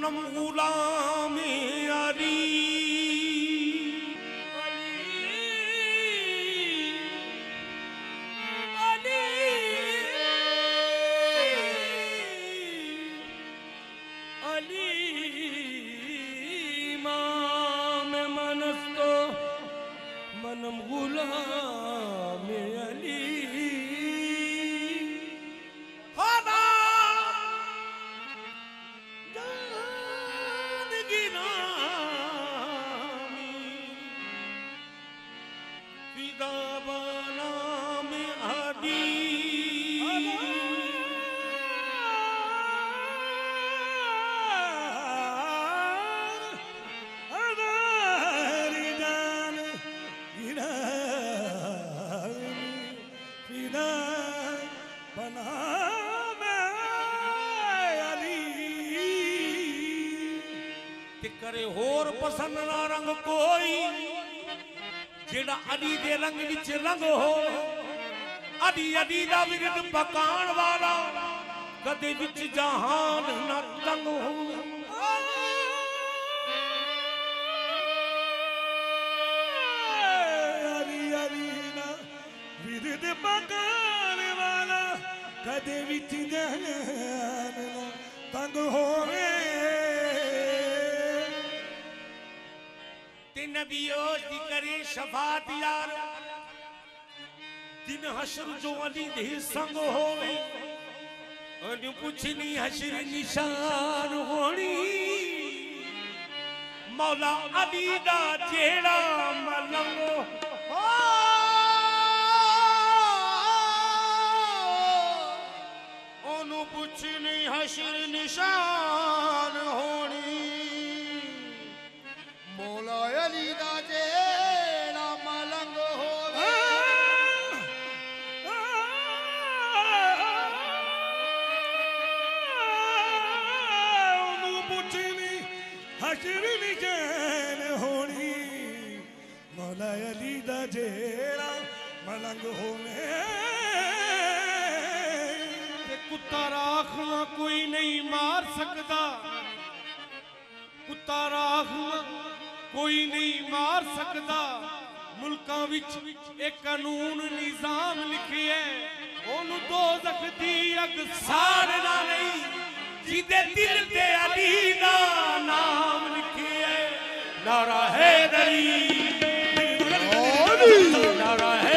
மனம் உலா ਹੋਰ ਨਾ ਰੰਗ ਕੋਈ, ਜਿਹੜਾ ਅਲੀ ਦੇ ਰੰਗ ਵਿੱਚ ਰੰਗ ਹੋ। ਅਲੀ ਅਲੀ ਦਾ ਵਿਰਦ ਪਕਾਣ ਵਾਲਾ, ਕਦੇ ਵਿੱਚ ਜਹਾਨ ਨਾ ਤੰਗ ਹੋ। ਕਦੇ ਵਿੱਚ ਜਹਾਨ ਨਾ ਤੰਗ ਹੋਵੇ। पुछनी हसर निशान मौला अलीदा जहिड़ा ਅਗ ਸਾੜਨਾ ਨਹੀਂ ਜਿਹਦੇ ਦਿਲ ਤੇ ਅਲੀ ਦਾ ਨਾਮ ਲਿਖਿਆ ਹੈ। ਨਾਰਾ ਹੈਦਰੀ ਨਾਰਾ ਹੈਦਰੀ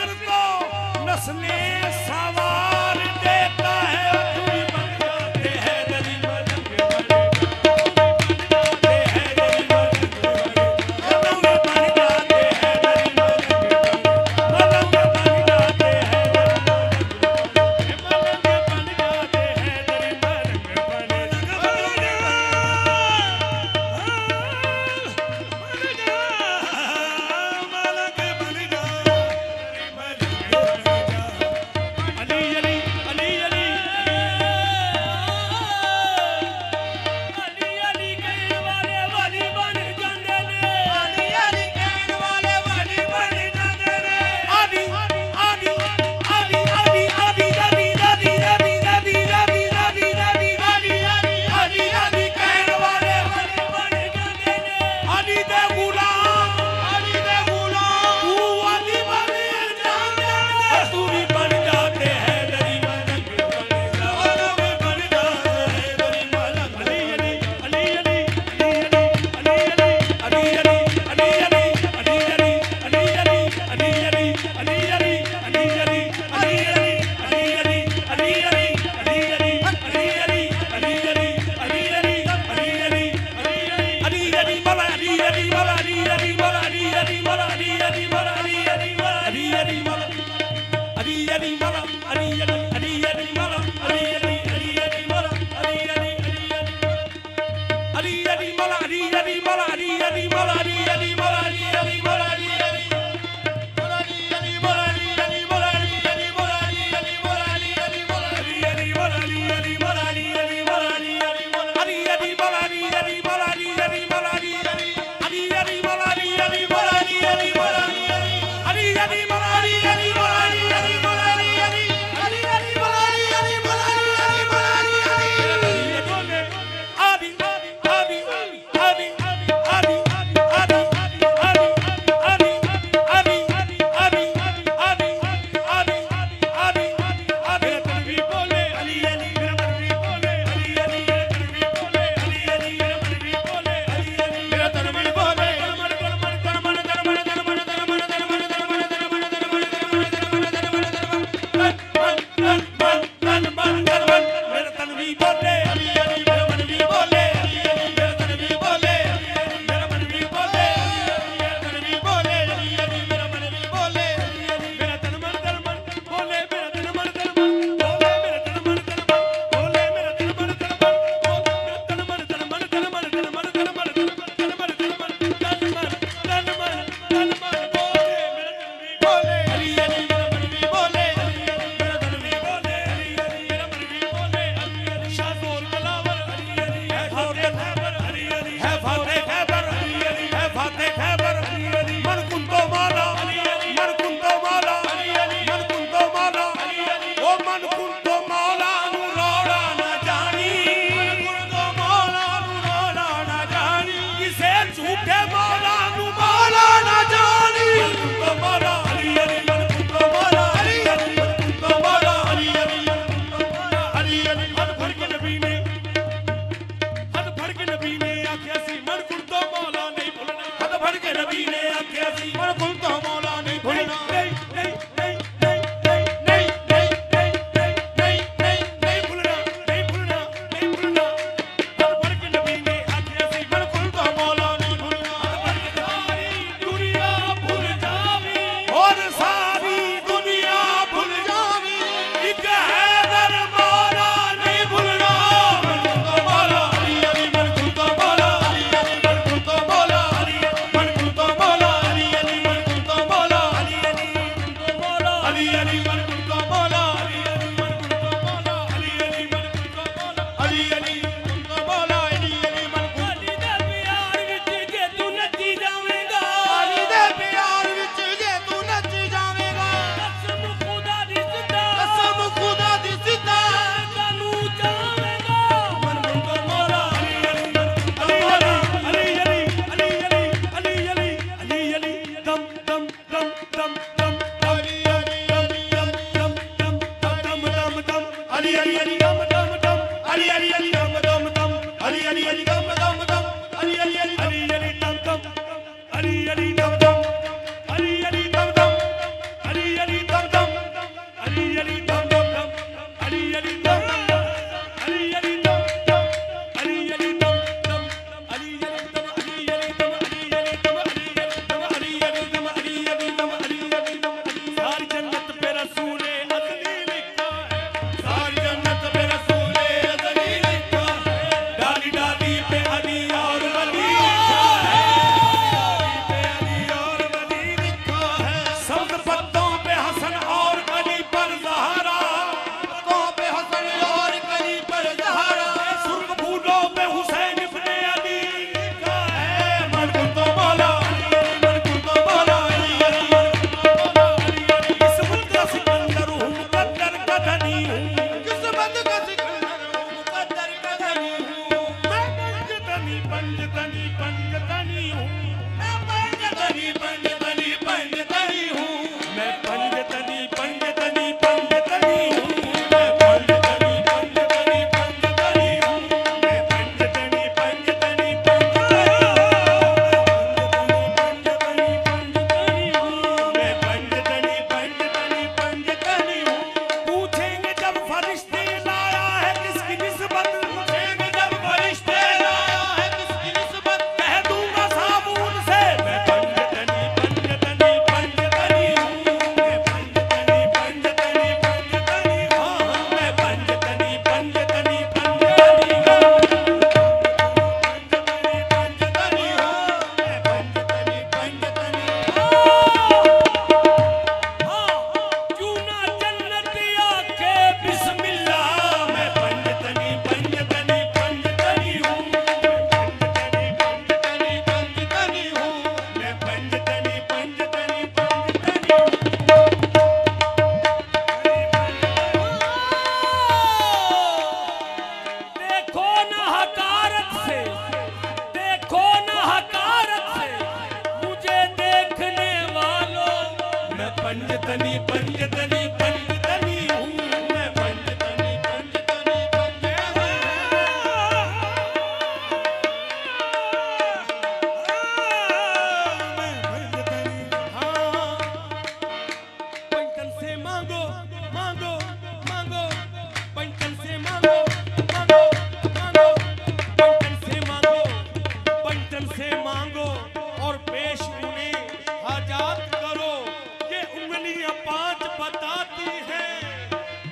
ਕਾਦਰ ਤੋਂ ਨਸਨੇ ਸਵਾਰ ਦੇਤਾ ਹੈ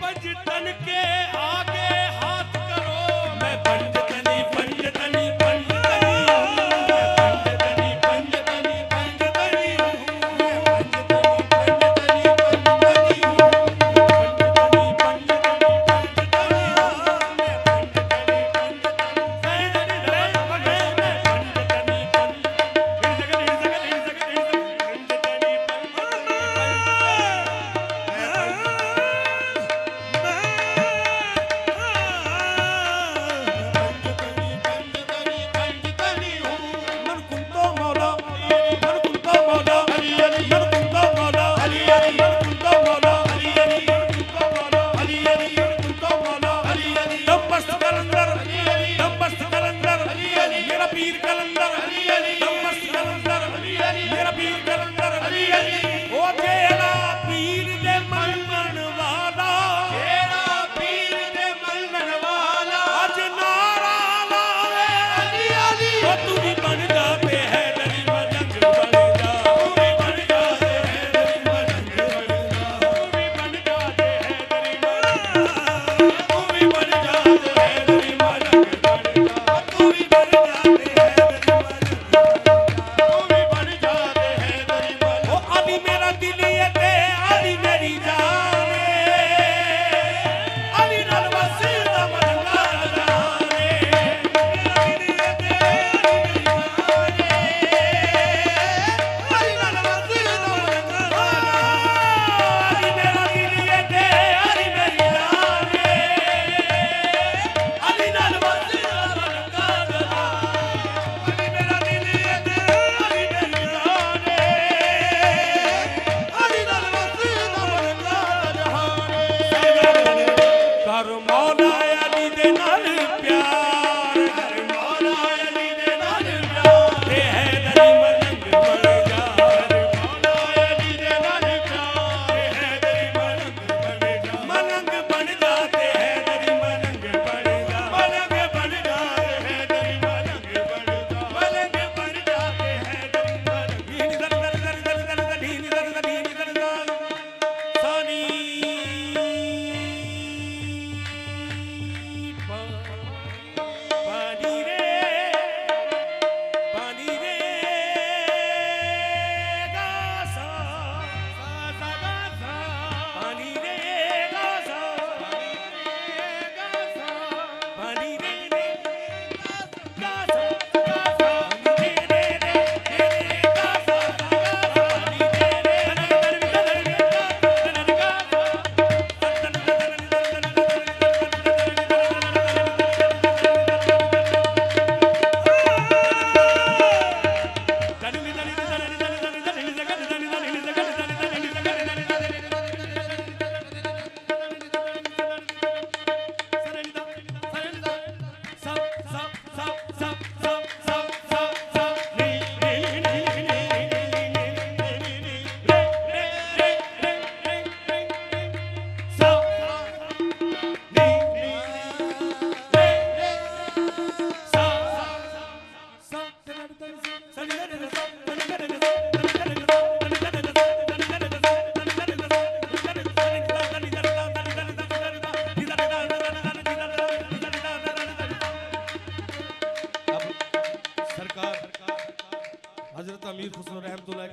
ਮਜਤਨ ਕੇ ਤਪਸ ਕਲੰਦਰ ਤਪਸ ਕਲੰਦਰ ਮੇਰਾ ਪੀਰ ਕਲੰਦਰ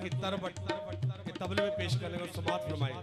की तरबट के तबले में पेश करने और समाप्त फरमाए